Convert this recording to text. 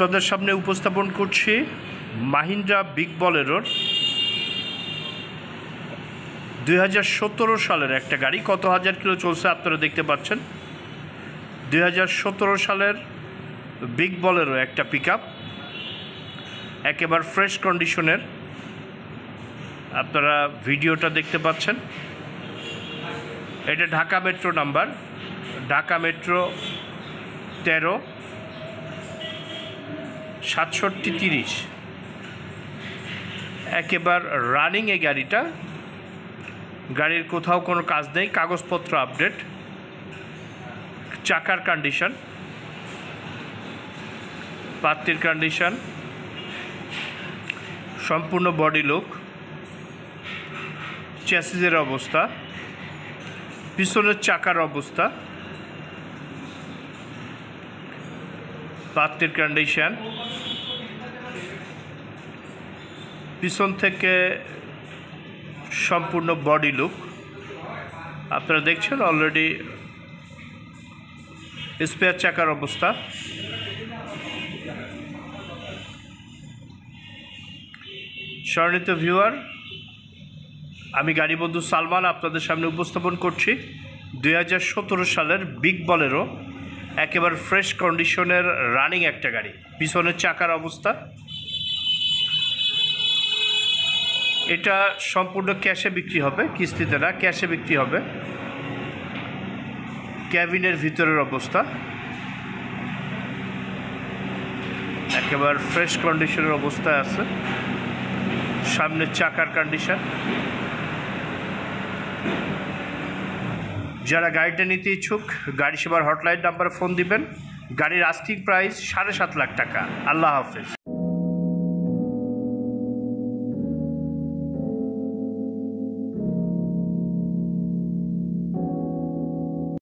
আপনাদের সামনে উপস্থাপন করছি মাহিন্দ্রা বিগ বলেরোর দুই হাজার সতেরো সালের একটা গাড়ি। কত হাজার কিলো চলছে আপনারা দেখতে পাচ্ছেন। দুই হাজার সতেরো সালের বিগ বলেরো একটা পিক আপ একেবারে ফ্রেশ কন্ডিশনের আপনারা ভিডিওটা দেখতে পাচ্ছেন। এটা Dhaka metro number Dhaka metro তেরো। সাতষট্টি তিরিশ। একেবার রানিং এই গাড়িটা। গাড়ির কোথাও কোনো কাজ নেই, কাগজপত্র আপডেট চাকার কন্ডিশন পাত্তির কন্ডিশন সম্পূর্ণ বডি লুক চ্যাসিজের অবস্থা, পিছনের চাকার অবস্থা। পাত্তির কন্ডিশন পিছন থেকে সম্পূর্ণ বডি লুক আপনারা দেখছেন অলরেডি স্পেয়ার চাকার অবস্থা। স্মরণিত ভিউয়ার আমি গাড়ি বন্ধু সালমান আপনাদের সামনে উপস্থাপন করছি। দু হাজার সতেরো সালের বিগ বলেরও একেবারে ফ্রেশ কন্ডিশনের রানিং একটা গাড়ি। পিছনের চাকার অবস্থা। এটা সম্পূর্ণ ক্যাশে বিক্রি হবে, কিস্তিতে না, ক্যাশে বিক্রি হবে। ক্যাবিনের ভিতরের অবস্থা। একেবারে ফ্রেশ কন্ডিশনের অবস্থায় আছে। সামনের চাকার কন্ডিশন যারা গাড়িটা নিতে ইচ্ছুক, গাড়ি সেবার হটলাইন নাম্বারে ফোন দিবেন। গাড়ির আস্তিক প্রাইস সাড়ে সাত লাখ টাকা। আল্লাহ হাফেজ।